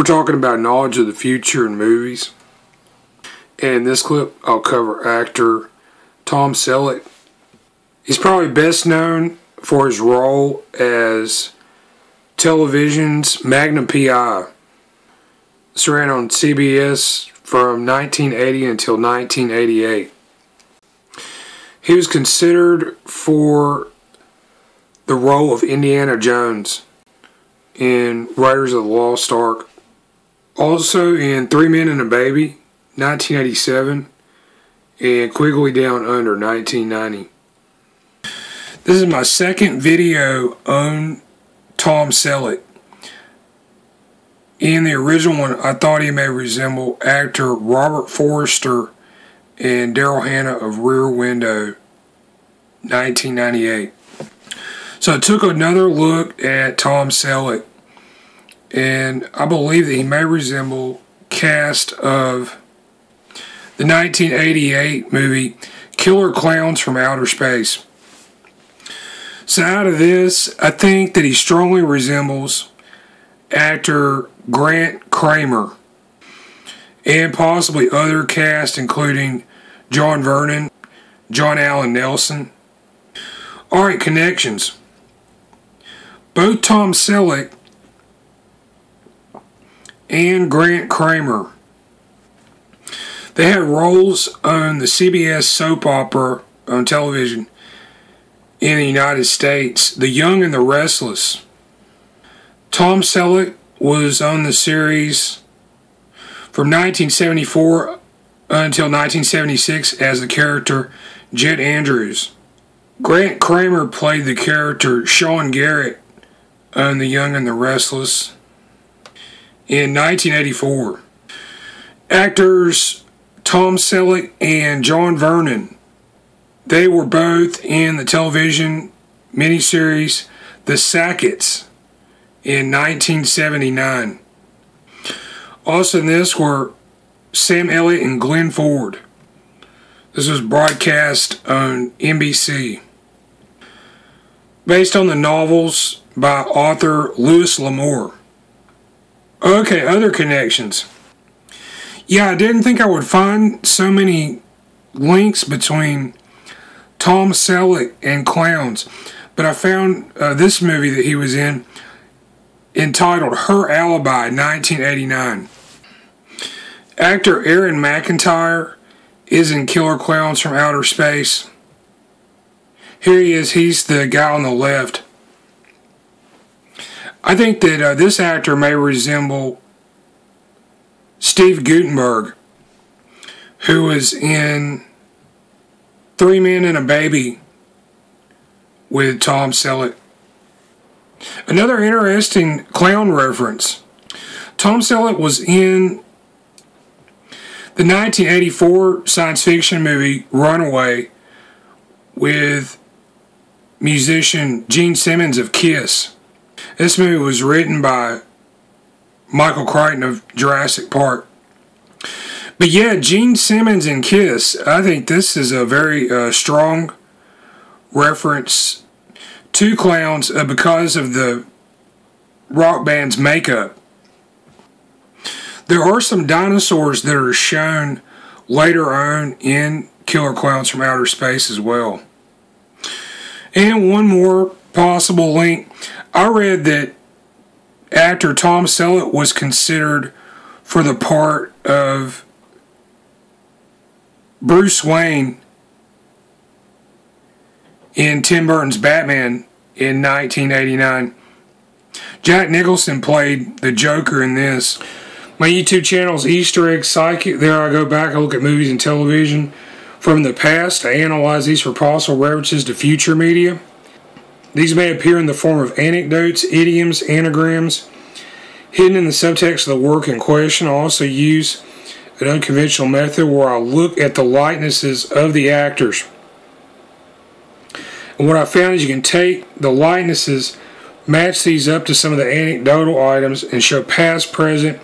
We're talking about knowledge of the future in movies. And in this clip, I'll cover actor Tom Selleck. He's probably best known for his role as television's Magnum PI. This ran on CBS from 1980 until 1988. He was considered for the role of Indiana Jones in Raiders of the Lost Ark. Also in Three Men and a Baby, 1987, and Quigley Down Under, 1990. This is my second video on Tom Selleck. In the original one, I thought he may resemble actor Robert Forster and Daryl Hannah of Rear Window, 1998. So I took another look at Tom Selleck, and I believe that he may resemble cast of the 1988 movie Killer Klowns from Outer Space. So out of this, I think that he strongly resembles actor Grant Cramer and possibly other cast including John Vernon, John Allen Nelson. Alright, connections. Both Tom Selleck and Grant Cramer. they had roles on the CBS soap opera on television in the United States, The Young and the Restless. Tom Selleck was on the series from 1974 until 1976 as the character Jed Andrews. Grant Kramer played the character Sean Garrett on The Young and the Restless in 1984. Actors Tom Selleck and John Vernon. They were both in the television miniseries The Sacketts in 1979. Also in this were Sam Elliott and Glenn Ford. This was broadcast on NBC. Based on the novels by author Louis L'Amour. Okay, other connections. Yeah, I didn't think I would find so many links between Tom Selleck and clowns, but I found uh, this movie that he was in entitled Her Alibi 1989. Actor Aeron Macintyre is in Killer Klowns from Outer Space. Here he is, he's the guy on the left. I think that uh, this actor may resemble Steve Guttenberg, who was in Three Men and a Baby with Tom Selleck. Another interesting clown reference. Tom Selleck was in the 1984 science fiction movie Runaway with musician Gene Simmons of Kiss. This movie was written by Michael Crichton of Jurassic Park. But yeah, Gene Simmons and Kiss, I think this is a very uh, strong reference to clowns uh, because of the rock band's makeup. There are some dinosaurs that are shown later on in Killer Klowns from Outer Space as well. And one more possible link. I read that actor Tom Selleck was considered for the part of Bruce Wayne in Tim Burton's Batman in 1989. Jack Nicholson played the Joker in this. My YouTube channel is Easter Egg Psychic. There I go back, I look at movies and television from the past. I analyze these for possible references to future media. These may appear in the form of anecdotes, idioms, anagrams, hidden in the subtext of the work in question. I also use an unconventional method where I look at the likenesses of the actors. And what I found is you can take the likenesses, match these up to some of the anecdotal items, and show past, present,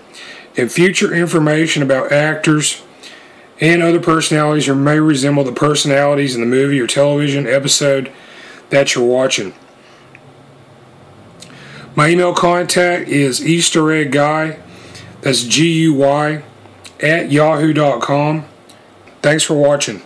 and future information about actors and other personalities or may resemble the personalities in the movie or television episode that you're watching. My email contact is Easter Egg Guy That's G U Y at yahoo.com. Thanks for watching.